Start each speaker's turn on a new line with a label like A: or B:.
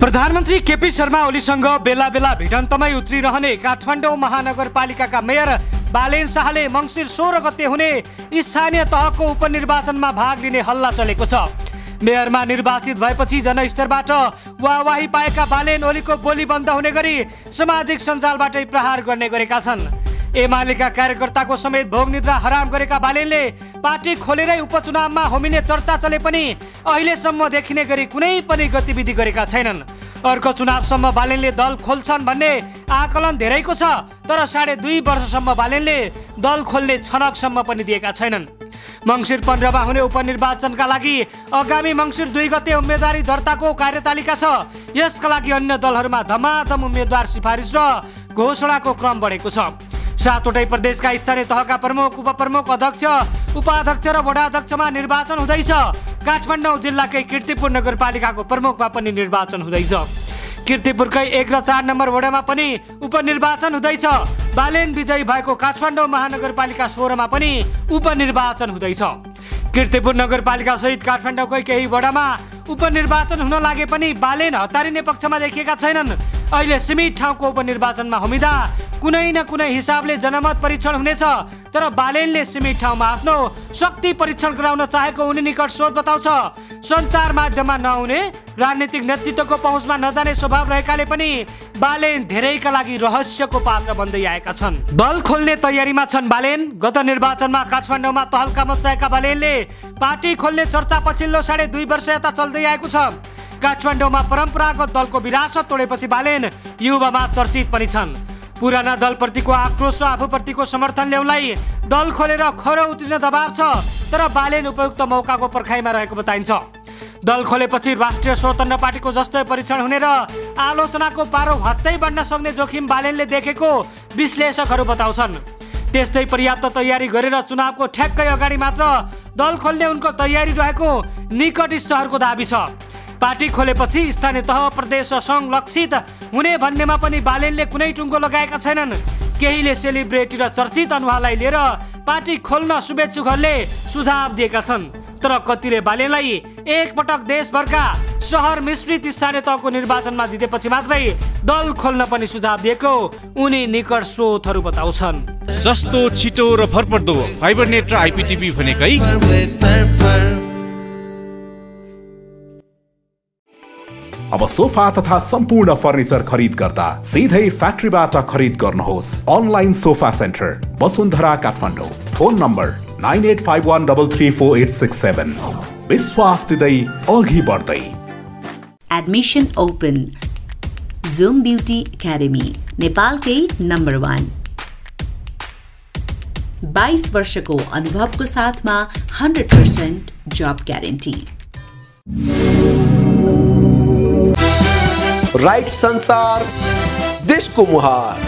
A: प्रधानमन्त्री केपी शर्मा ओलीसँग बेला बेला भिडन्तमै उत्रिरहने काठमाडौँ महानगरपालिकाका मेयर बालेन शाहले मङ्सिर सोह्र गते हुने स्थानीय तहको उपनिर्वाचनमा भाग लिने हल्ला चलेको छ। मेयरमा निर्वाचित भएपछि जनस्तरबाट वाहवाही पाएका बालेन ओलीको बोली बन्द हुने गरी सामाजिक सञ्जालबाटै प्रहार गर्ने गरेका छन्। एमालेका कार्यकर्ताको समेत भोग निद्रा हराम गरेका बालेनले पार्टी खोलेरै उपचुनावमा होमिने चर्चा चले पनि अहिलेसम्म देखिने गरी कुनै पनि गतिविधि गरेका छैनन्। अर्को चुनावसम्म बालेनले दल खोल्छन् भन्ने आकलन धेरैको छ तर साढे दुई वर्षसम्म बालेनले दल खोल्ने छनकसम्म पनि दिएका छैनन्। मङ्सिर पन्ध्रमा हुने उपनिर्वाचनका लागि आगामी मङ्सिर दुई गते उम्मेदवारी दर्ताको कार्यतालिका छ। यसका लागि अन्य दलहरूमा धमाधम उम्मेद्वार सिफारिस र घोषणाको क्रम बढेको छ। सातवटै प्रदेशका स्थानीय तहका प्रमुख उपप्रमुख अध्यक्ष उपाध्यक्ष र वडाध्यक्षमा निर्वाचन हुँदैछ। काठमाडौँ जिल्लाकै किर्तिपुर नगरपालिकाको प्रमुखमा पनि निर्वाचन हुँदैछ। किर्तिपुरकै एक र चार नम्बर वडामा पनि उपनिर्वाचन हुँदैछ। बालेन विजयी भएको काठमाडौँ महानगरपालिका सोह्रमा पनि उपनिर्वाचन हुँदैछ। किर्तिपुर नगरपालिका सहित काठमाडौँकै केही वडामा उपनिर्वाचन हुन लागे पनि बालेन हतारिने पक्षमा देखिएका छैनन्। अहिले सीमित ठाउँको उपनिर्वाचनमा हुमिदा कुनै न कुनै हिसाबले जनमत परीक्षण हुनेछ तर बालेनले सीमित ठाउँमा आफ्नो शक्ति परीक्षण गराउन चाहेको उनी निकट स्रोत बताउँछ। सञ्चार माध्यममा नहुने राजनीतिक नेतृत्वको पहुँचमा नजाने स्वभाव रहेकाले पनि बालेन धेरैका लागि रहस्यको पात्र बन्दै आएका छन्। दल खोल्ने तयारीमा छन् बालेन। गत निर्वाचनमा काठमाडौँमा तहल्का मचाएका बालेनले पार्टी खोल्ने चर्चा पछिल्लो साढे दुई वर्ष यता चल्दै आएको छ। काठमाडौँमा परम्परागत दलको विरासत तोडेपछि बालेन युवामा चर्चित पनि छन्। पुराना दलप्रतिको आक्रोश र आफूप्रतिको समर्थन ल्याउनलाई दल खोलेर खरो उत्रिन दबाव छ तर बालेन उपयुक्त मौकाको पर्खाइमा रहेको बताइन्छ। दल खोलेपछि राष्ट्रिय स्वतन्त्र पार्टीको जस्तै परीक्षण हुने र आलोचनाको पारो हत्तै बढ्न सक्ने जोखिम बालेनले देखेको विश्लेषकहरू बताउँछन्। त्यस्तै पर्याप्त तयारी गरेर चुनावको ठ्याक्कै अगाडि मात्र दल खोल्ने उनको तयारी रहेको निकटस्थहरूको दाबी छ। पार्टी खोलेपछि स्थानीय तह प्रदेश र सङ्घ लक्षित हुने भन्नेमा पनि बालेनले कुनै टुङ्गो लगाएका छैनन्। केहीले सेलिब्रेटी र चर्चित अनुहारलाई लिएर पार्टी खोल्न शुभेच्छुकहरूले सुझाव दिएका छन्। तर कतिले बालेनलाई एकपटक देशभरका सहर मिश्रित स्थानीय तहको निर्वाचनमा जितेपछि मात्रै दल खोल्न पनि सुझाव दिएको उनी निकट स्रोतहरू बताउँछन्।
B: सस्तो छिटो र भरपर्दो फाइबर नेट र आइपिटिभी भनेकै
C: अब सोफा तथा सम्पूर्ण फर्निचर खरिद गर्दा सिधै फ्याक्ट्रीबाट खरिद गर्नुहोस्। Online sofa centre, Basundhara Kathmandu. Phone number nine eight five one double three four eight six seven. विश्वास दिँदै अघि बढ्दै।
D: Admission open zoom beauty academy नेपालकै नम्बर वान बाइस वर्षको अनुभवको साथमा hundred percent job guarantee
E: right संसार देश को मुहार।